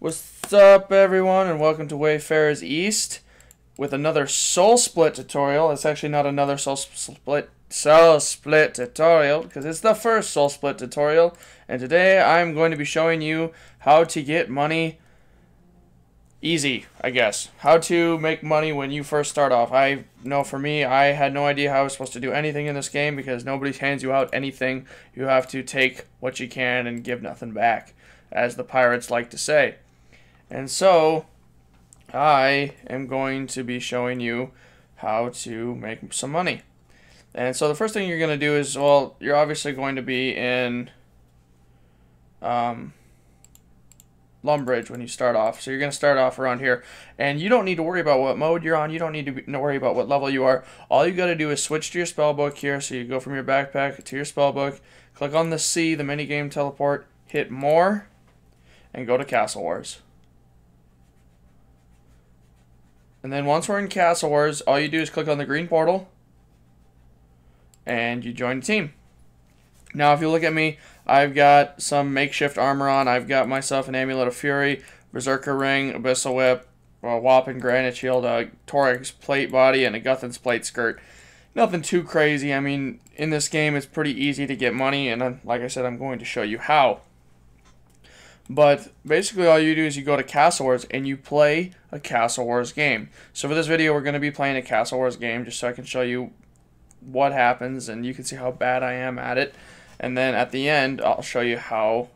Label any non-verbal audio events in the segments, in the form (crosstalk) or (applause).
What's up everyone and welcome to Wayfarers East with another Soul Split tutorial. It's actually not another Soul Split Soul Split tutorial because it's the first Soul Split tutorial and today I'm going to be showing you how to get money easy, I guess. How to make money when you first start off. I know for me, I had no idea how I was supposed to do anything in this game because nobody hands you out anything. You have to take what you can and give nothing back, as the pirates like to say. And so, I am going to be showing you how to make some money. And so the first thing you're going to do is, well, you're obviously going to be in um, Lumbridge when you start off. So you're going to start off around here. And you don't need to worry about what mode you're on. You don't need to be, worry about what level you are. All you got to do is switch to your spellbook here. So you go from your backpack to your spellbook. Click on the C, the minigame teleport. Hit more. And go to Castle Wars. And then once we're in Castle Wars, all you do is click on the green portal and you join the team. Now, if you look at me, I've got some makeshift armor on. I've got myself an Amulet of Fury, Berserker Ring, Abyssal Whip, a Whopping Granite Shield, a Torag's Plate Body, and a Guthan's Plate Skirt. Nothing too crazy. I mean, in this game, it's pretty easy to get money, and uh, like I said, I'm going to show you how. But basically all you do is you go to Castle Wars and you play a Castle Wars game. So for this video we're going to be playing a Castle Wars game just so I can show you what happens and you can see how bad I am at it. And then at the end I'll show you how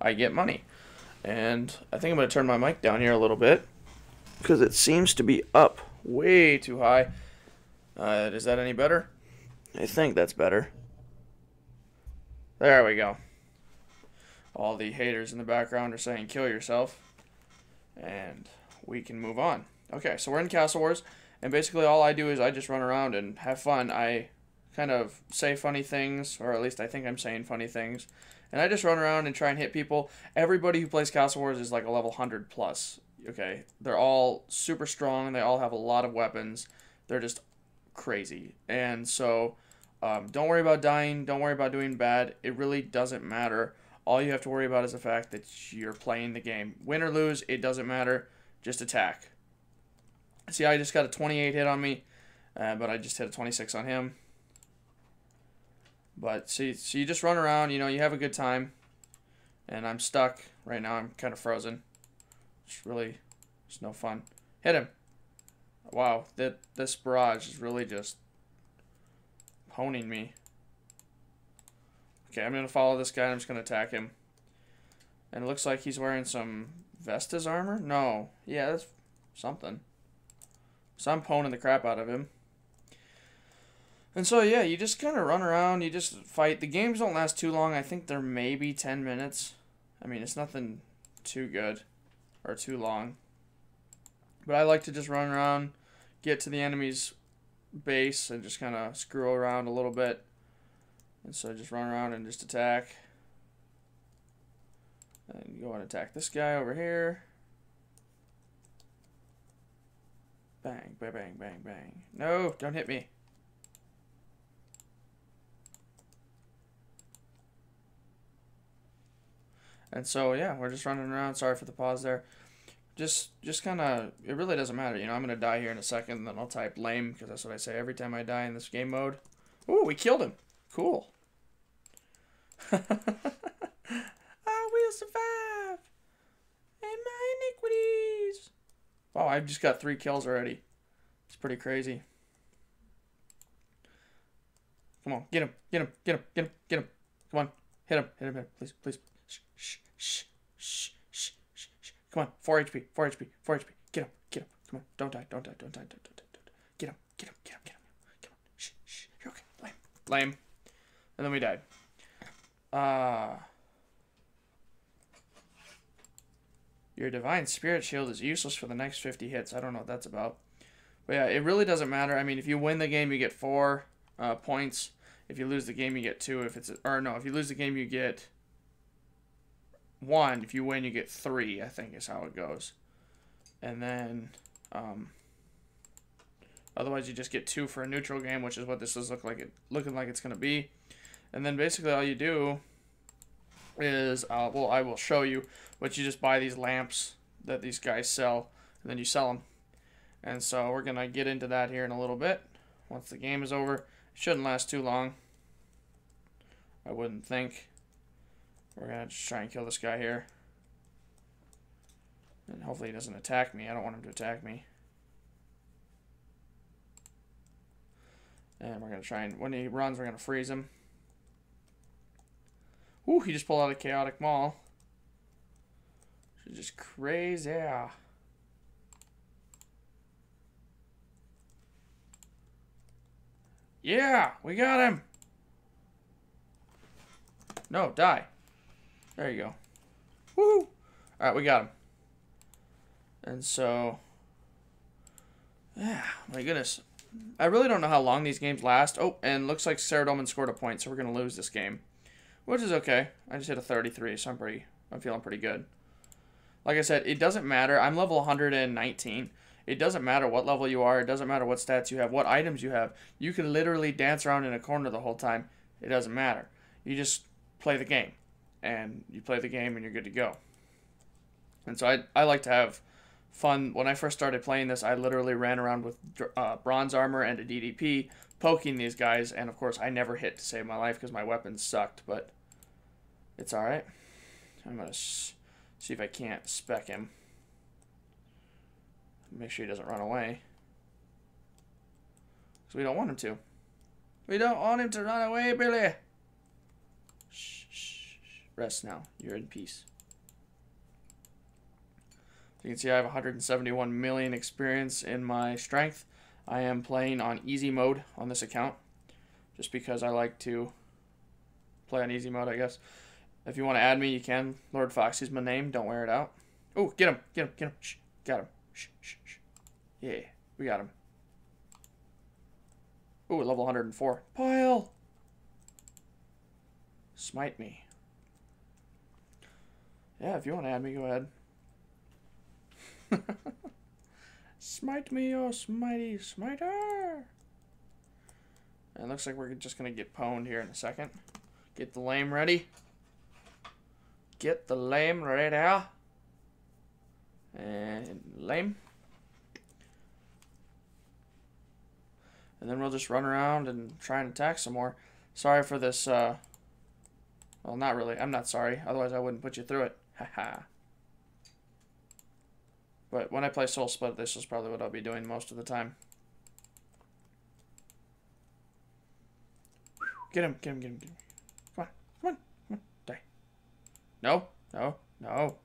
I get money. And I think I'm going to turn my mic down here a little bit because it seems to be up way too high. Uh, is that any better? I think that's better. There we go all the haters in the background are saying kill yourself. And we can move on. Okay, so we're in Castle Wars, and basically all I do is I just run around and have fun. I kind of say funny things, or at least I think I'm saying funny things. And I just run around and try and hit people. Everybody who plays Castle Wars is like a level 100 plus. Okay, they're all super strong. They all have a lot of weapons. They're just crazy. And so um, don't worry about dying. Don't worry about doing bad. It really doesn't matter. All you have to worry about is the fact that you're playing the game. Win or lose, it doesn't matter. Just attack. See, I just got a 28 hit on me, uh, but I just hit a 26 on him. But see, so you just run around, you know, you have a good time. And I'm stuck right now. I'm kind of frozen. It's really, it's no fun. Hit him. Wow, that this barrage is really just honing me. Okay, I'm going to follow this guy. I'm just going to attack him. And it looks like he's wearing some Vesta's armor? No. Yeah, that's something. So I'm poning the crap out of him. And so, yeah, you just kind of run around. You just fight. The games don't last too long. I think they're maybe 10 minutes. I mean, it's nothing too good or too long. But I like to just run around, get to the enemy's base, and just kind of screw around a little bit. And so just run around and just attack. And go and attack this guy over here. Bang, bang, bang, bang, bang. No, don't hit me. And so, yeah, we're just running around. Sorry for the pause there. Just, just kind of, it really doesn't matter. You know, I'm going to die here in a second, and then I'll type lame, because that's what I say every time I die in this game mode. Ooh, we killed him. Cool. (laughs) Ah, I will survive. And my iniquities. Wow, I've just got three kills already. It's pretty crazy. Come on, get him, get him, get him, get him, get him. Come on, hit him, hit him, hit him. please, please. Shh, shh, shh, shh, shh, shh, shh. Come on, 4 HP, 4 HP, 4 HP. Get him, get him. Come on, don't die, don't die, don't die, don't die, don't die. Don't die. Get him, get him, get him, get him. Come on, shh, shh. You're okay. Lame, lame. And then we died. Uh, your Divine Spirit Shield is useless for the next 50 hits. I don't know what that's about. But yeah, it really doesn't matter. I mean, if you win the game, you get four uh, points. If you lose the game, you get two. If it's or no, if you lose the game, you get one. If you win, you get three. I think is how it goes. And then, um, otherwise, you just get two for a neutral game, which is what this is look like. It looking like it's gonna be. And then basically all you do is, uh, well, I will show you, but you just buy these lamps. that these guys sell, and then you sell them. And so we're gonna get into that here in a little bit. Once the game is over, it shouldn't last too long. I wouldn't think. We're gonna just try and kill this guy here. And hopefully he doesn't attack me. I don't want him to attack me. And we're going to try and, when he runs, we're going to freeze him. Ooh, he just pulled out a Chaotic Maul. just crazy. Yeah, we got him. No, die. There you go. Woo! Alright, we got him. And so... Yeah, my goodness. I really don't know how long these games last. Oh, and looks like Saradomin scored a point, so we're going to lose this game. Which is okay. I just hit a 33, so I'm pretty, I'm feeling pretty good. Like I said, it doesn't matter. I'm level 119. It doesn't matter what level you are. It doesn't matter what stats you have, what items you have. You can literally dance around in a corner the whole time. It doesn't matter. You just play the game. And you play the game and you're good to go. And so I, I like to have fun. When I first started playing this, I literally ran around with uh, bronze armor and a DDP, poking these guys, and of course, I never hit to save my life because my weapons sucked, but it's alright. I'm going to see if I can't spec him. Make sure he doesn't run away. Because we don't want him to. We don't want him to run away, Billy! Shh, shh, shh. Rest now. You're in peace. You can see I have 171 million experience in my strength. I am playing on easy mode on this account, just because I like to play on easy mode, I guess. If you want to add me, you can. Lord Foxy's my name. Don't wear it out. Oh, get him, get him, get him. Shh, got him. Shh, shh, shh. Yeah, we got him. Oh, level 104. Pile! Smite me. Yeah, if you want to add me, go ahead. (laughs) Smite me, oh smitey smiter! And looks like we're just going to get pwned here in a second. Get the lame ready. Get the lame ready. And lame. And then we'll just run around and try and attack some more. Sorry for this, uh... Well, not really. I'm not sorry. Otherwise, I wouldn't put you through it. Haha. But when I play Soul Split, this is probably what I'll be doing most of the time. Get him, get him, get him, get him. Come on, come on, come on, die. No, no, no.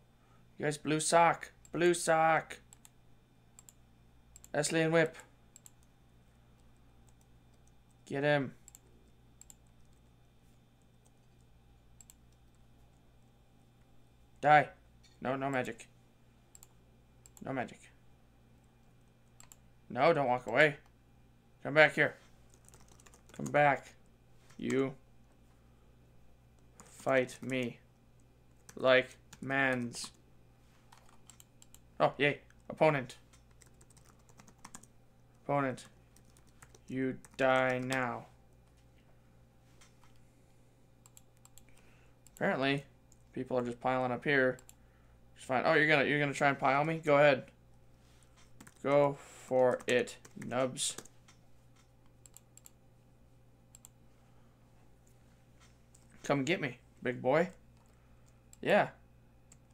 You guys, blue sock, blue sock. Eslian Whip. Get him. Die. No, no magic. No magic. No, don't walk away. Come back here. Come back. You. Fight me. Like mans. Oh, yay. Opponent. Opponent. You die now. Apparently, people are just piling up here it's fine. Oh, you're gonna you're gonna try and pile me? Go ahead. Go for it, nubs. Come get me, big boy. Yeah.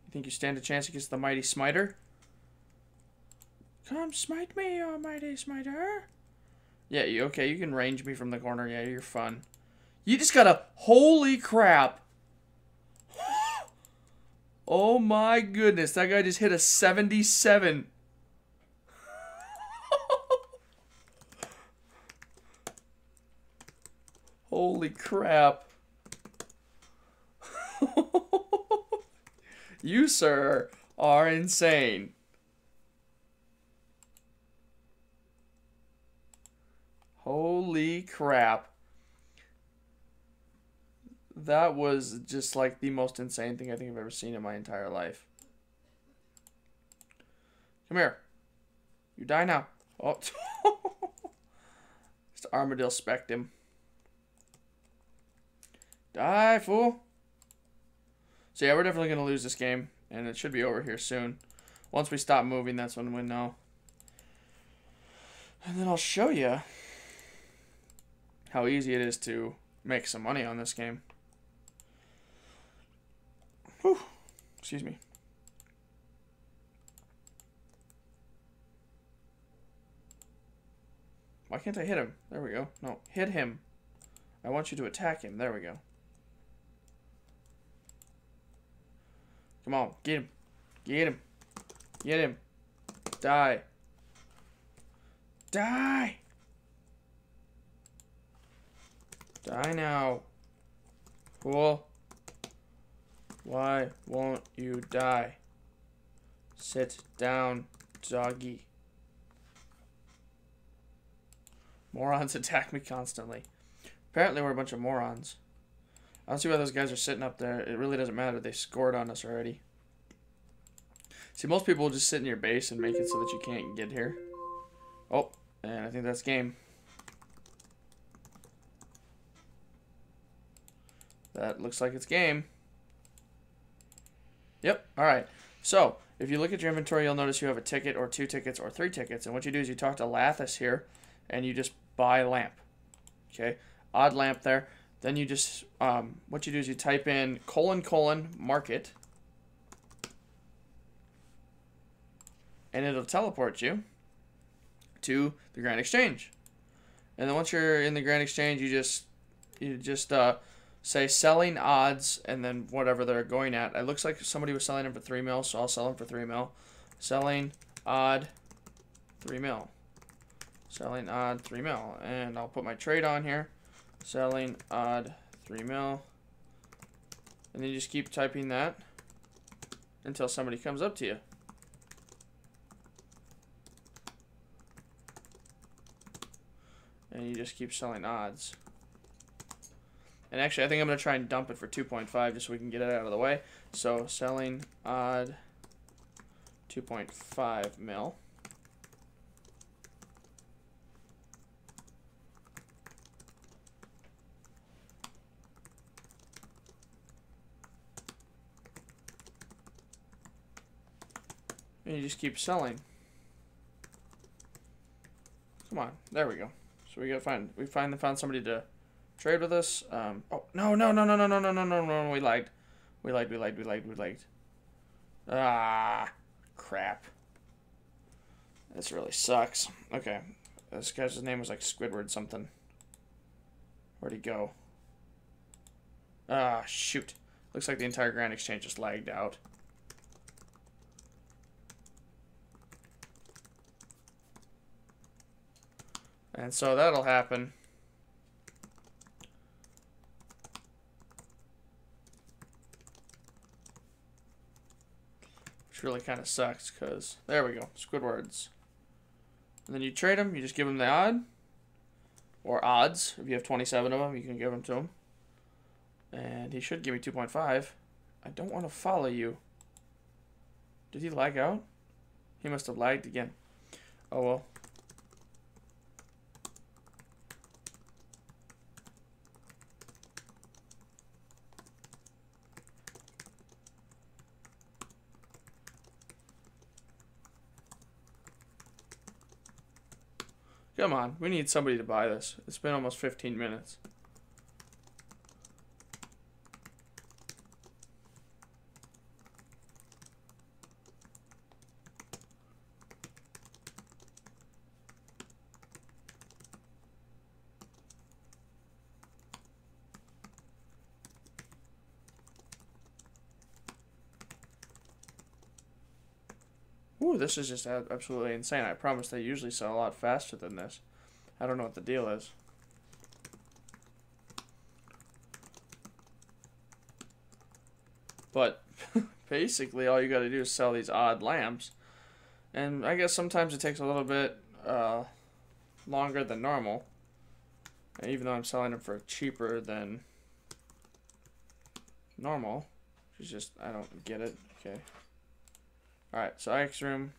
You think you stand a chance against the mighty smiter? Come smite me, oh mighty smiter. Yeah, you okay, you can range me from the corner. Yeah, you're fun. You just got a holy crap. Oh my goodness, that guy just hit a 77. (laughs) Holy crap. (laughs) you, sir, are insane. Holy crap that was just like the most insane thing I think I've ever seen in my entire life. Come here. You die now. Oh. (laughs) Just Armadyl specked him. Die, fool. So yeah, we're definitely going to lose this game, and it should be over here soon. Once we stop moving, that's when we know. And then I'll show you how easy it is to make some money on this game. Whew. Excuse me. Why can't I hit him? There we go. No, hit him. I want you to attack him. There we go. Come on, get him. Get him. Get him. Die. Die! Die now. Cool. Why won't you die? Sit down, doggy. Morons (laughs) attack me constantly. Apparently we're a bunch of morons. I don't see why those guys are sitting up there. It really doesn't matter. They scored on us already. See, most people will just sit in your base and make it so that you can't get here. Oh, and I think that's game. That looks like it's game. Yep, alright. So, if you look at your inventory, you'll notice you have a ticket or two tickets or three tickets. And what you do is you talk to Lathis here, and you just buy lamp. Okay, odd lamp there. Then you just, um, what you do is you type in colon colon market. And it'll teleport you to the Grand Exchange. And then once you're in the Grand Exchange, you just you just uh, say selling odds and then whatever they're going at. It looks like somebody was selling them for three mil, so I'll sell them for three mil. Selling odd three mil. Selling odd three mil, and I'll put my trade on here. Selling odd three mil, and then you just keep typing that until somebody comes up to you. and you just keep selling odds. And actually, I think I'm going to try and dump it for 2.5 just so we can get it out of the way. So, selling odd 2.5 mil. And you just keep selling. Come on, there we go. So we gotta find we finally found somebody to trade with us. Um, oh no no no no no no no no no no we lagged. We lagged, we lagged, we lagged, we lagged. Ah crap. This really sucks. Okay. This guy's name was like Squidward something. Where'd he go? Ah, shoot. Looks like the entire Grand Exchange just lagged out. And so that'll happen. Really kind of sucks because, there we go, Squidwards. And then you trade them, you just give them the odd. Or odds, if you have 27 of them, you can give them to him. And he should give me 2.5. I don't want to follow you. Did he lag out? He must have lagged again. Oh well. Come on, we need somebody to buy this. It's been almost 15 minutes. Ooh, this is just absolutely insane. I promise they usually sell a lot faster than this. I don't know what the deal is. But (laughs) basically all you got to do is sell these odd lamps. And I guess sometimes it takes a little bit uh, longer than normal. And even though I'm selling them for cheaper than normal. It's just, I don't get it. Okay. Alright, so Ix room,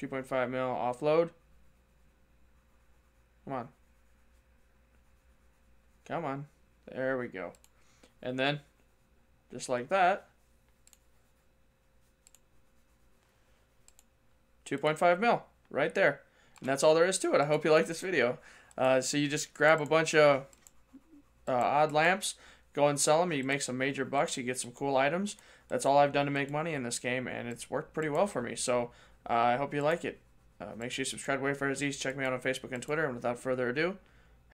2.5 mil offload. Come on. Come on. There we go. And then, just like that, 2.5 mil, right there. And that's all there is to it. I hope you like this video. Uh, so you just grab a bunch of uh, odd lamps, go and sell them. You make some major bucks. You get some cool items. That's all I've done to make money in this game, and it's worked pretty well for me. So uh, I hope you like it. Uh, make sure you subscribe to East. Check me out on Facebook and Twitter. And without further ado,